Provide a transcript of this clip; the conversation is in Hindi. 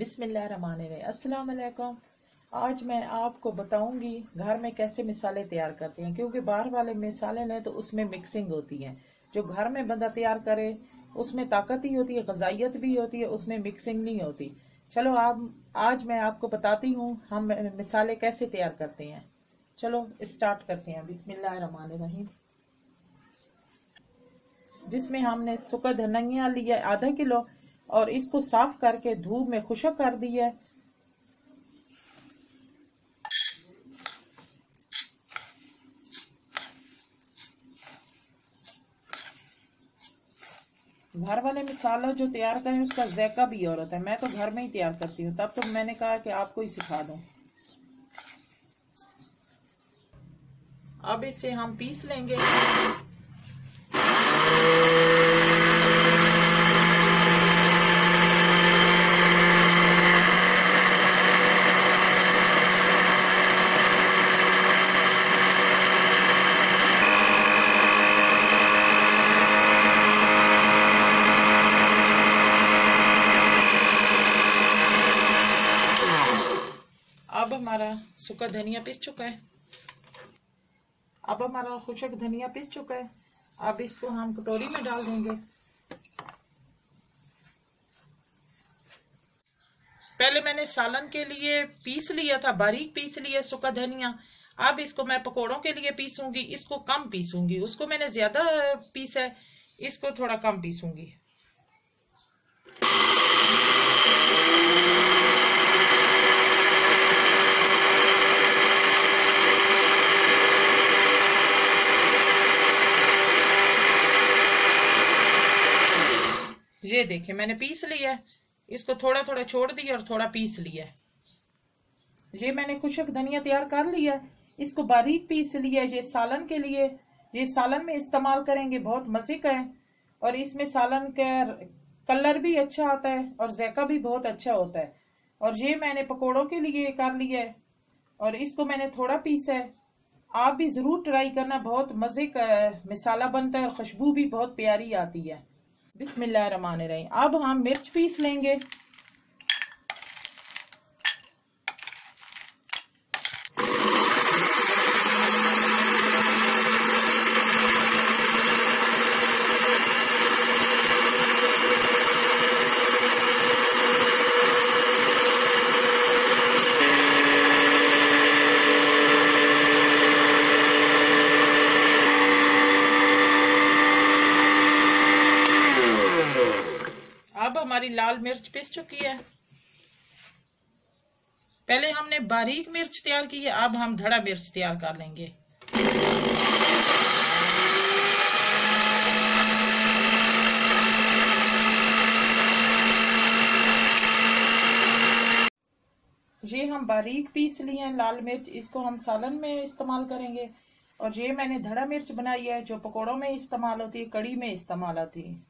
बिस्मिल्लाहिर्रहमानिर्रहीम। आज मैं आपको बताऊँगी घर में कैसे मिसाले तैयार करते हैं, क्योंकि बाहर वाले मिसाले लें तो उसमें मिक्सिंग होती है। जो घर में बंदा तैयार करे, उसमें ताकत ही होती है गजाइत भी होती है, उसमें मिक्सिंग नहीं होती। चलो आप, आज मैं आपको बताती हूँ हम मिसाले कैसे तैयार करते हैं। चलो स्टार्ट करते हैं। बिस्मिल्लाहिर्रहमानिर्रहीम। जिसमें हमने सुखा धनिया लिया, आधा किलो और इसको साफ़ करके धूप में खुशक कर दिया है। घर वाले मिसाला जो तैयार करें, उसका जैका भी और होता है। मैं तो घर में ही तैयार करती हूँ। तब तो मैंने कहा कि आपको ही सिखा दूँ। अब इसे हम पीस लेंगे अब हमारा सूखा धनिया पिस चुका है अब हमारा खुशक धनिया पिस चुका है अब इसको हम कटोरी में डाल देंगे पहले मैंने सालन के लिए पीस लिया था बारीक पीस लिया सूखा धनिया अब इसको मैं पकोड़ों के लिए पीसूँगी इसको कम पीसूँगी उसको मैंने ज़्यादा पीसा है इसको थोड़ा कम पीसूँगी ये देखिए मैंने पीस लिया है। इसको थोड़ा थोड़ा छोड़ दिया और थोड़ा पीस लिया है। ये मैंने खुशक धनिया तैयार कर लिया है। इसको बारीक पीस लिया ये सालन के लिए। ये सालन में इस्तेमाल करेंगे, बहुत मज़े का है। और इसमें सालन का कलर भी अच्छा आता है और जैका भी बहुत अच्छा होता है। और ये मैंने पकोड़ों के लिए कर लिया है। और इसको मैंने थोड़ा पीसा है। आप भी ज़रूर ट्राई करना, बहुत मज़े का मिसाला बनता है और खुशबू भी बहुत प्यारी आती है। बिस्मिल्लाहिर्रहमानिर्रहीम अब हम मिर्च पीस लेंगे अब हमारी लाल मिर्च पिस चुकी है। पहले हमने बारीक मिर्च तैयार की है, अब हम धड़ा मिर्च तैयार कर लेंगे। ये हम बारीक पीस लिए हैं लाल मिर्च, इसको हम सालन में इस्तेमाल करेंगे। और ये मैंने धड़ा मिर्च बनाई है, जो पकोड़ों में इस्तेमाल होती है कड़ी में इस्तेमाल आती है।